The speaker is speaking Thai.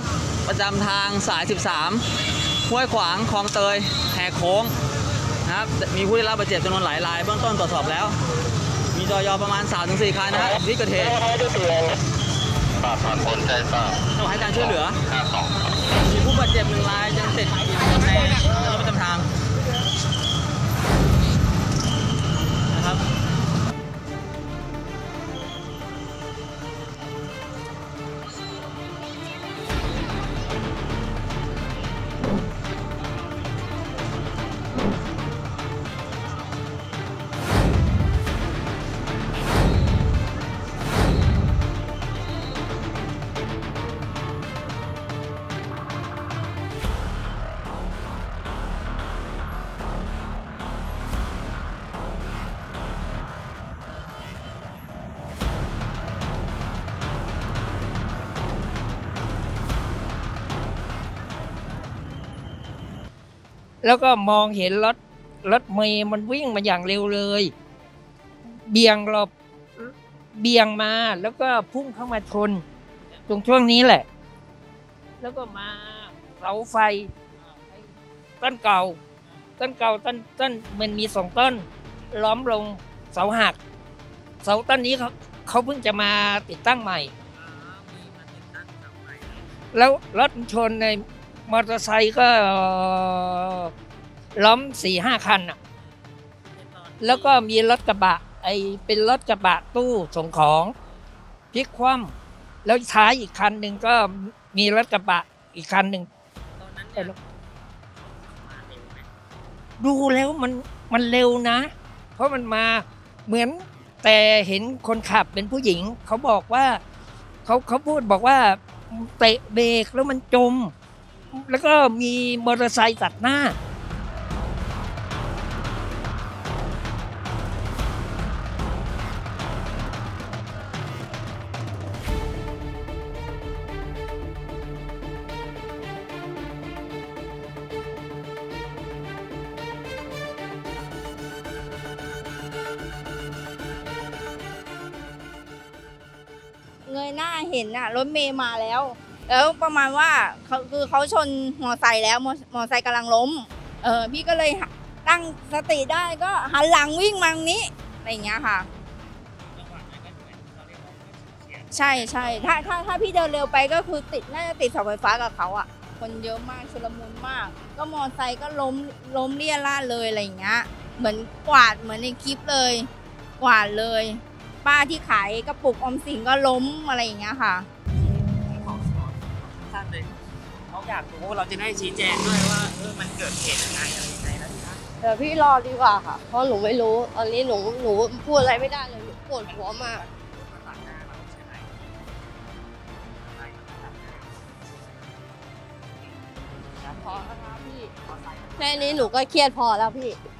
ถประจำทางสาย 13 ห้วยขวางคลองเตยแหกโค้งนะครับมีผู้ได้รับบาดเจ็บจำนวนหลายรายเบื้องต้นตรวจสอบแล้ว มีจอยอประมาณ 3-4 คันนะฮะที่เกิดเหตุทราบสากลใจทราบต้องให้การช่วยเหลือห้าสองมีผู้บาดเจ็บหนึ่งรายยังติดอยู่ในรถประจำทาง แล้วก็มองเห็นรถรถเมย์มันวิ่งมาอย่างเร็วเลย เบี่ยงหลบเบี่ยงมาแล้วก็พุ่งเข้ามาชน ตรงช่วงนี้แหละ แล้วก็มาเสาไฟ ต้นเก่า ต้นเก่าต้นต้นมันมีสองต้น ล้อมลงเสาหัก เสาต้นนี้เขาเขาเพิ่งจะมาติดตั้งใหม่ แล้วรถชนใน มอเตอร์ไซค์ก็ล้อมสี่ห้าคันอะแล้วก็มีรถกระบะ ไอเป็นรถกระบะตู้ส่งของพลิกคว่ำแล้วท้ายอีกคันหนึ่งก็มีรถกระบะอีกคันหนึ่งดูแล้วมันมันเร็วนะ เพราะมันมาเหมือนแต่เห็นคนขับเป็นผู้หญิง เขาบอกว่าเขาเขาพูดบอกว่าเตะเบรกแล้วมันจม แล้วก็มีมอเตอร์ไซค์ตัดหน้า เงยหน้าเห็นน่ะรถเมย์มาแล้ว แล้วประมาณว่าเขาคือเขาชนมอไซค์แล้วมอมอไซค์กำลังล้ม เออพี่ก็เลยตั้งสติได้ก็หันหลังวิ่งมาทางนี้อะไรอย่างเงี้ยค่ะ ใช่ใช่ถ้าถ้าถ้าพี่เดินเร็วไปก็คือติดน่าจะติดเสาไฟฟ้ากับเขาอะ คนเยอะมากชุลมุนมาก ก็มอไซค์ก็ล้มล้มเลี่ยราเลยอะไรอย่างเงี้ยเหมือนกวาดเหมือนในคลิปเลย กวาดเลย ป้าที่ขายกระปุกอมสินก็ล้มอะไรอย่างเงี้ยค่ะ เลยเขาอยากรู้เราจะได้ชี้แจงด้วยว่าเออมันเกิดเหตุยังไงอะไรยังไงนะพี่นะเดี๋ยวพี่รอดีกว่าค่ะ เพราะหนูไม่รู้ตอนนี้หนูหนูพูดอะไรไม่ได้เลยหนูปวดหัวมากมาตัดหน้าเราใช่ไหมอะไรมาตัดหน้าพอแล้วครับพี่ แค่นี้หนูก็เครียดพอแล้วพี่เ